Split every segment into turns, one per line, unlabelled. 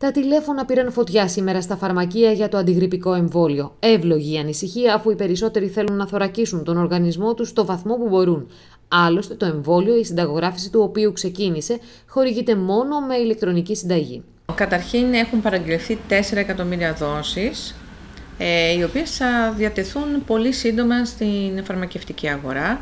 Τα τηλέφωνα πήραν φωτιά σήμερα στα φαρμακεία για το αντιγρυπικό εμβόλιο. Εύλογη η ανησυχία, αφού οι περισσότεροι θέλουν να θωρακίσουν τον οργανισμό τους στο βαθμό που μπορούν. Άλλωστε, το εμβόλιο, η συνταγογράφηση του οποίου ξεκίνησε, χορηγείται μόνο με ηλεκτρονική συνταγή.
Καταρχήν έχουν παραγγελθεί 4 εκατομμύρια δόσεις, ε, οι οποίες θα διατεθούν πολύ σύντομα στην φαρμακευτική αγορά.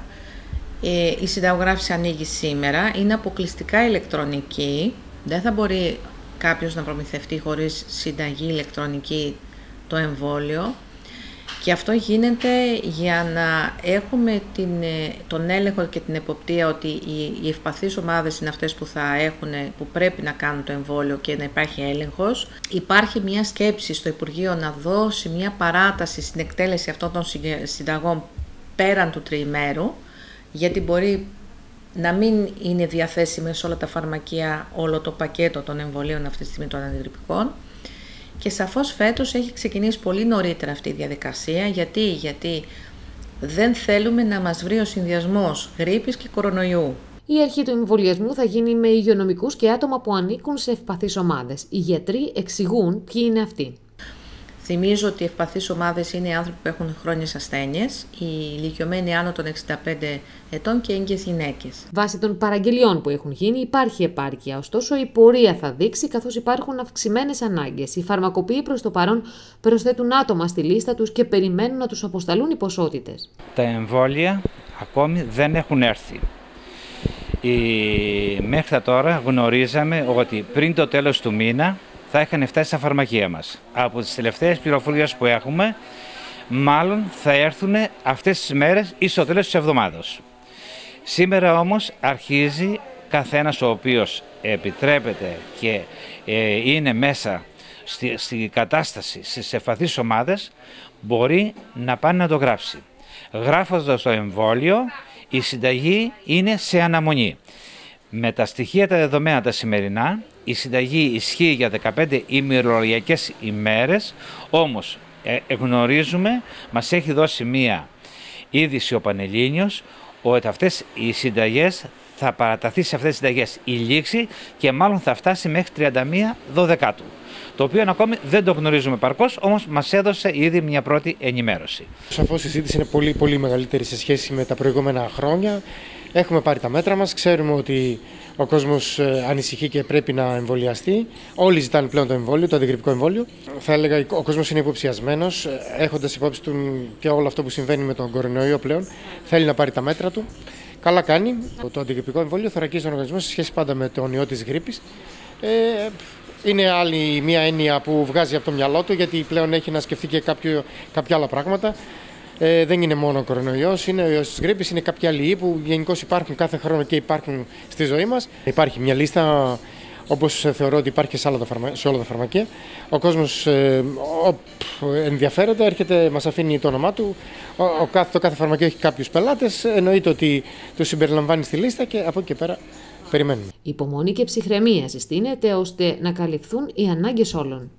Ε, η συνταγογράφηση ανοίγει σήμερα, είναι αποκλειστικά ηλεκτρονική, δεν θα μπορεί κάποιος να προμηθευτεί χωρίς συνταγή ηλεκτρονική το εμβόλιο και αυτό γίνεται για να έχουμε την, ε, τον έλεγχο και την εποπτεία ότι οι, οι ευπαθείς ομάδες είναι αυτές που θα έχουν, που πρέπει να κάνουν το εμβόλιο και να υπάρχει έλεγχος. Υπάρχει μια σκέψη στο Υπουργείο να δώσει μια παράταση στην εκτέλεση αυτών των συνταγών πέραν του τριημέρου, γιατί μπορεί να μην είναι διαθέσιμο σε όλα τα φαρμακεία όλο το πακέτο των εμβολίων αυτή τη στιγμή των αντιγρυπικών. Και σαφώς φέτος έχει ξεκινήσει πολύ νωρίτερα αυτή η διαδικασία. Γιατί, γιατί δεν θέλουμε να μας βρει ο συνδυασμός γρήπης και κορονοϊού.
Η αρχή του εμβολιασμού θα γίνει με υγειονομικούς και άτομα που ανήκουν σε ευπαθείς ομάδες. Οι γιατροί εξηγούν ποιοι είναι αυτοί.
Θυμίζω ότι οι ευπαθείς ομάδες είναι οι άνθρωποι που έχουν χρόνιες ασθένειες, οι ηλικιωμένοι άνω των 65 ετών και έγκυες γυναίκες.
Βάσει των παραγγελιών που έχουν γίνει υπάρχει επάρκεια, ωστόσο η πορεία θα δείξει καθώς υπάρχουν αυξημένες ανάγκες. Οι φαρμακοποιοί προς το παρόν προσθέτουν άτομα στη λίστα τους και περιμένουν να τους αποσταλούν οι ποσότητες.
Τα εμβόλια ακόμη δεν έχουν έρθει. Η... Μέχρι τώρα γνωρίζαμε ότι πριν το τέλος του μήνα θα είχαν φτάσει στα φαρμακεία μας. Από τις τελευταίες πληροφορίες που έχουμε, μάλλον θα έρθουν αυτές τις μέρες ή στο τέλος της εβδομάδας. Σήμερα όμως αρχίζει καθένας ο οποίος επιτρέπεται και ε, είναι μέσα στη, στη κατάσταση στις ευπαθείς ομάδες μπορεί να πάνε να το γράψει. Γράφοντας το εμβόλιο η συνταγή είναι σε αναμονή. Με τα στοιχεία τα δεδομένα τα σημερινά η συνταγή ισχύει για 15 ημερολογιακές ημέρες, όμως ε, γνωρίζουμε, μας έχει δώσει μία είδηση ο Πανελλήνιος, ότι αυτές οι συνταγές θα παραταθεί σε αυτές τις συνταγές η λήξη και μάλλον θα φτάσει μέχρι 31 12 το οποίο ακόμη δεν το γνωρίζουμε παρκώς, όμως μας έδωσε ήδη μια πρώτη ενημέρωση.
Σαφώς η συζήτηση είναι πολύ, πολύ μεγαλύτερη σε σχέση με τα προηγούμενα χρόνια. Έχουμε πάρει τα μέτρα μας, ξέρουμε ότι ο κόσμος ε, ανησυχεί και πρέπει να εμβολιαστεί. Όλοι ζητάνε πλέον το εμβόλιο, το αντιγρυπικό εμβόλιο. Θα έλεγα ο κόσμος είναι υποψιασμένος, ε, έχοντας υπόψη του και όλο αυτό που συμβαίνει με τον κορονοϊό πλέον. Θέλει να πάρει τα μέτρα του. Καλά κάνει. Το αντιγρυπικό εμβόλιο θωρακίζει τον οργανισμό σε σχέση πάντα με τον ιό της γρήπης. Ε, είναι άλλη μια έννοια που βγάζει από το μυαλό του γιατί πλέον έχει να σκεφτεί και κάποιο, κάποια άλλα πράγματα. Ε, δεν είναι μόνο ο κορονοϊός, είναι ο ιός της γρήπης, είναι κάποια άλλοι που γενικώς υπάρχουν κάθε χρόνο και υπάρχουν στη ζωή μας. Υπάρχει μια λίστα όπως θεωρώ ότι υπάρχει και σε, όλα τα φαρμα... σε όλα τα φαρμακεία. Ο κόσμος ε, ενδιαφέρεται, έρχεται, μας αφήνει το όνομά του. Ο, ο, το κάθε φαρμακείο έχει κάποιους πελάτες. Εννοείται ότι του συμπεριλαμβάνει στη λίστα και από εκεί και πέρα περιμένουμε.
Υπομονή και ψυχραιμία συστήνεται ώστε να καλυφθούν οι ανάγκες όλων.